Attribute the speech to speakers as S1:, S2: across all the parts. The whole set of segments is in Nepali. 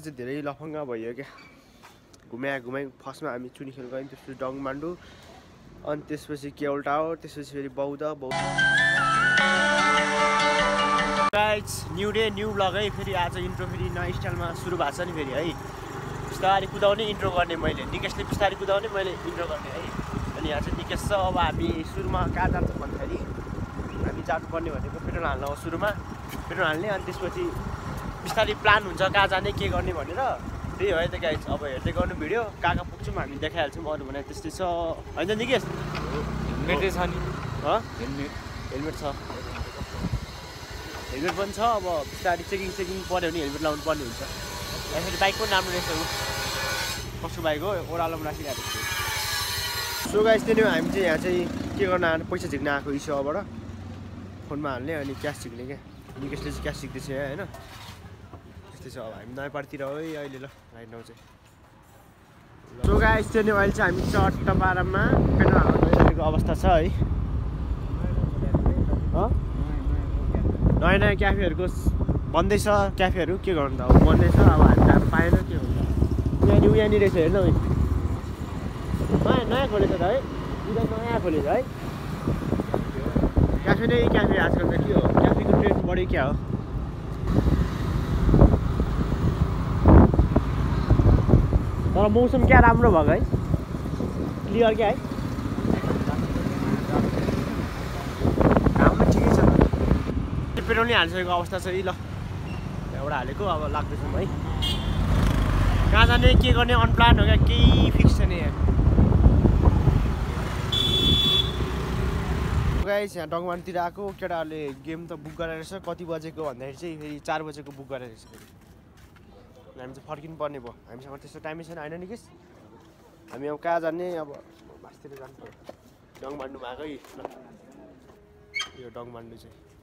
S1: चाहिँ धेरै लफङ्गा भयो क्या। घुमाइ घुमाइ फर्स्टमा हामी चुनी खेल गयौँ त्यसपछि डङमान्डु अनि त्यसपछि केवल टावर त्यसपछि फेरि बौद्ध बौद्ध। न्यु डे न्यु ब्लग है। फेरि आज इन्ट्रो फेरि नयाँ स्टाइलमा सुरु भएको छ नि फेरि है। बिस्तारै कुदाउने इन्ट्रो गर्ने मैले। निकेसले बिस्तारै कुदाउने मैले इन्ट्रो गर्ने है। अनि यहाँ चाहिँ छ अब हामी सुरुमा कहाँ जान्छ भन्दाखेरि हामी जानुपर्ने भनेको पेट्रोल हाल्न हो सुरुमा। पेट्रोल हाल्ने अनि त्यसपछि बिस्तारै प्लान हुन्छ कहाँ जाने के गर्ने भनेर। त्यही हो है त गाइज। अब हेर्दै गर्नु भिडियो कहाँ कहाँ पुग्छौँ हामी देखाइहाल्छौँ अरू भने त्यस्तै छ। होइन निकेस?
S2: हेलमेटै छ नि।
S1: हँ?
S2: हेलमेट।
S1: हेलमेट छ। हेलमेट पनि छ अब बिस्तारै चेकिङ चेकिङ पऱ्यो भने हेलमेट लाउनु पर्ने हुन्छ। फेरि बाइक पनि राम्रो रहेछ कसको बाइक हो ओह्रालोमा राखिरहेको छु। सो गाइस त्यही नै हो, हामी चाहिँ यहाँ चाहिँ के गर्न आएको पैसा झिक्न आएको इस्युबाट फोनमा हाल्ने अनि क्यास झिक्ने क्या। निकेसले चाहिँ क्यास झिक्दैछ यहाँ होइन? त्यस्तै छ अब हामी नयाँ पार्टीतिर हो है अहिले ल राइट नाउ चाहिँ। गाइस त्यही नै अहिले चाहिँ हामी चट्ट बाह्रमा पेट्रोल अवस्था छ है। हँ? नयाँ नयाँ क्याफेहरूको बन्दैछ क्याफेहरू के गर्नु त अब बन्दैछ अब हामी जानु पाएन के हुन्छ यहाँनिर यहाँनिर रहेछ हेर्न उयो नयाँ नयाँ खोलेछ त है। उता नयाँ खोलेछ है। क्याफे नै क्याफे आजकल त के हो? क्याफेको ट्रेन्ड बढी क्या हो? तर मौसम क्या राम्रो भएको है क्लियर क्या है? हाम्रो ठिकै छ। पेट्रोल नै हालिसकेको अवस्था छ है ल। त्यहाँबाट हालेको अब लाग्दैछौँ है। कहाँ जाने के गर्ने अनप्लान हो क्या? केही फिक्स छैन यहाँ। गाइस यहाँ डङमानतिर आएको केटाहरूले गेम त बुक गरेर रहेछ। कति बजेको भन्दाखेरि चाहिँ फेरि चार बजेको बुक गरेर रहेछ। हामी चाहिँ फर्किनु पर्ने भयो। हामीसँग त्यस्तो टाइमै छैन होइन नि केस हामी अब कहाँ जाने? अब भाषतिर जानु पऱ्यो आएकै ल यो डङमान्डु चाहिँ।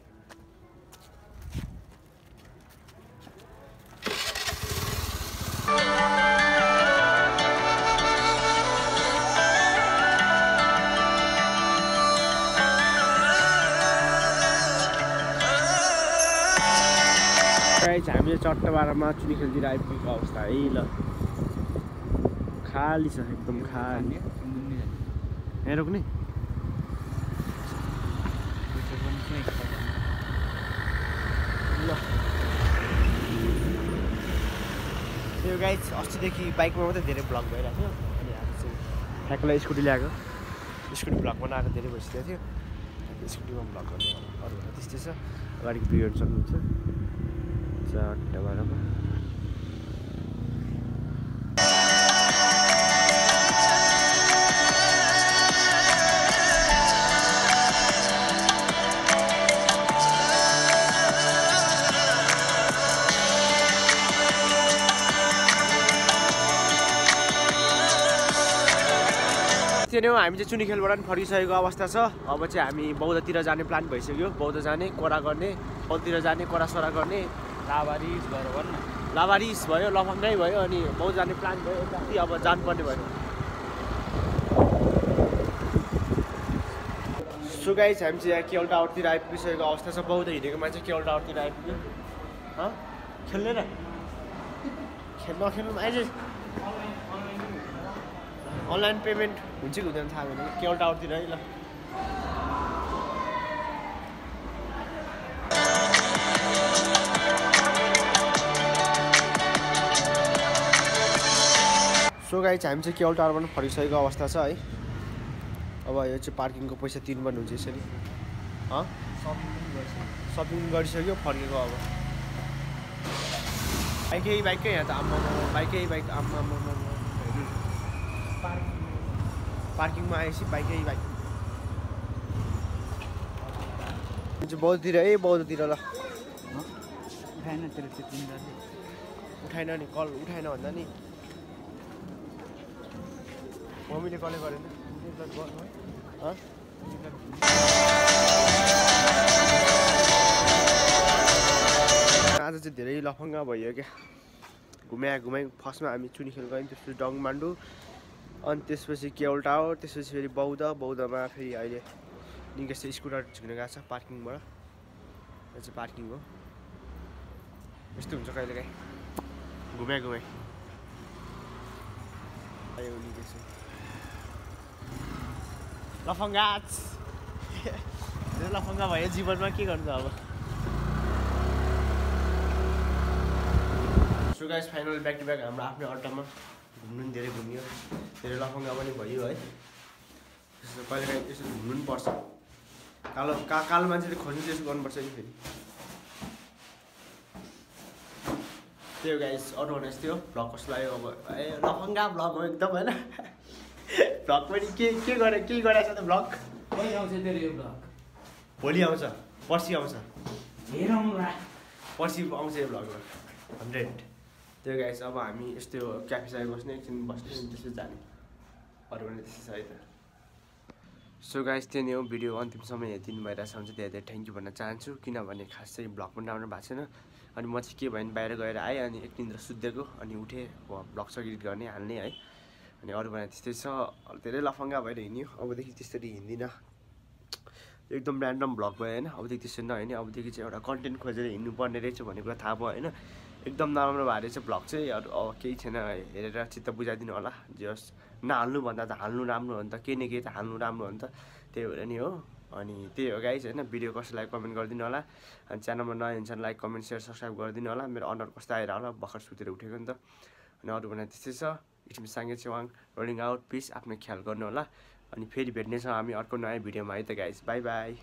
S1: गाइज हामीले चट्टबारमा चुनी खेलतिर आइपुगेको अवस्था है ल। खाली छ एकदम खाली। यहाँ रोक्ने। ल। त्यो गाइज अस्तिदेखि बाइकमा मात्रै धेरै ब्लग भइरहेको थियो। अनि आज चाहिँ ठ्याक्कलाई स्कुटी ल्याएको। स्कुटी ब्लग बनाएको धेरै भइसकेको थियो। स्कुटीमा ब्लग गर्ने अरू त्यस्तै छ। अगाडिको भिडियो हेर्नु सक्नुहुन्छ चट्टबारमा त्यो नै हामी चाहिँ चुनी खेलबाट पनि फर्किसकेको अवस्था छ। अब चाहिँ हामी बौद्धतिर जाने प्लान भइसक्यो। बौद्ध जाने कोरा गर्ने बौद्धतिर जाने कोरा सोरा गर्ने।
S2: लाबारिस भएर भन् न।
S1: लाभारिस भयो लफङ्गै भयो अनि बौद्ध जाने प्लान भयो यताति अब जानुपर्ने भयो। सो गाइस हामी चाहिँ यहाँ केवल टावरतिर आइपुगिसकेको अवस्था छ। बौद्ध हिँडेको मान्छे केवल टावरतिर आइपुग्यो हँ? खेल्ने न खेल नखेल्नु अहिले अनलाइन पेमेन्ट हुन्छ कि हुँदैन थाहा भएन। केवल टावरतिर है ल। सो चाहिँ हामी चाहिँ केवल पनि फर्किसकेको अवस्था छ है। अब यो चाहिँ पार्किङको पैसा तिर्नुपर्ने हुन्छ यसरी। सपिङ गरिसक्यो फर्केको अब। बाइकै बाइकै यहाँ त? आम्मा बाइकै बाइक आम्मा पार्किङमा आएपछि बाइकै बाइक। चाहिँ बौद्धतिर है बौद्धतिर ल।
S2: उठाएन
S1: नि कल उठाएन भन्दा नि। मम्मीले कलै गरेन? आज चाहिँ धेरै लफङ्गा भयो क्या। घुमाइ घुमाइ फर्स्टमा हामी चुनी खेल गयौँ त्यसपछि डङमान्डु अनि त्यसपछि केवल टावर त्यसपछि फेरि बौद्ध बौद्धमा फेरि अहिले निकै स्कुटर झिक्न गएको छ पार्किङबाट। यो चाहिँ पार्किङ हो। यस्तो हुन्छ कहिलेकाहीँ। घुमाइ घुमाइ त्यसो त्यो लफङ्गा भयो जीवनमा के गर्नु अब? So guys final back to back हाम्रो आफ्नै अड्डामा घुम्नु पनि धेरै घुमियो। धेरै लफङ्गा पनि भयो है। त्यसो कहिले काहीँ यसो घुम्नु पनि पर्छ। कालो का कालो मान्छेले खोज्नु त्यसो गर्नुपर्छ नि फेरि। त्यही हो गाइस अरू भने यस्तै हो। भ्लग कस्तो लाग्यो अब ए लफङ्गा भ्लग हो एकदम होइन? भ्लग पनि के के गरे के गराएछ त भ्लग
S2: कहिले आउँछ तेरो यो ब्लग
S1: भोलि आउँछ पर्सि आउँछ। पर्सि आउँछ यो भ्लगमा हन्ड्रेड त्यो गाइस अब हामी यस्तै हो क्याफे साइड बस्ने एकछिन बस्ने त्यसपछि जाने। अरू पनि त्यस्तै छ है त। सो गाइस त्यो नै हो भिडियो अन्तिमसम्म हेरिदिनु भइरहेछ भने चाहिँ धेरै धेरै थ्याङ्क यू भन्न चाहन्छु। किनभने खास चाहिँ भ्लग पनि राम्रो भएको छैन। अनि म चाहिँ के भयो भने बाहिर गएर आएँ अनि एक निन्द्रा सुत्दिएको अनि उठेँ भ्लग सकिट गर्ने हाल्ने है। अनि अरू भने त्यस्तै छ। धेरै लफङ्गा भएर हिँड्यो अबदेखि त्यसरी हिँड्दिनँ। एकदम ऱ्यान्डम भ्लग भयो होइन। अबदेखि त्यसरी नहिँड्ने अबदेखि चाहिँ एउटा कन्टेन्ट खोजेर हिँड्नुपर्ने रहेछ भन्ने कुरा थाहा भयो होइन। एकदम नराम्रो भएर रहेछ भ्लग चाहिँ। अरू अब केही छैन। हेरेर चित्त बुझाइदिनु होला। जे होस् नहाल्नु भन्दा त हाल्नु राम्रो हो नि त। केही न केही त हाल्नु राम्रो हो नि त। त्यही भएर नि हो। अनि त्यही हो गाइस होइन। भिडियो कस्तो लाग्यो कमेन्ट गरिदिनु होला। अनि च्यानलमा नयाँ हुन्छ लाइक कमेन्ट सेयर सब्सक्राइब गरिदिनु होला। मेरो अनुहार कस्तो आएर होला? भर्खर सुतेर उठेको नि त। अनि अरू भने त्यस्तै छ। It's Sange Chewang rolling out piece आफ्नो ख्याल गर्नु होला। अनि फेरि भेट्नेछौँ हामी अर्को नयाँ भिडियोमा है त गाइस बाई बाई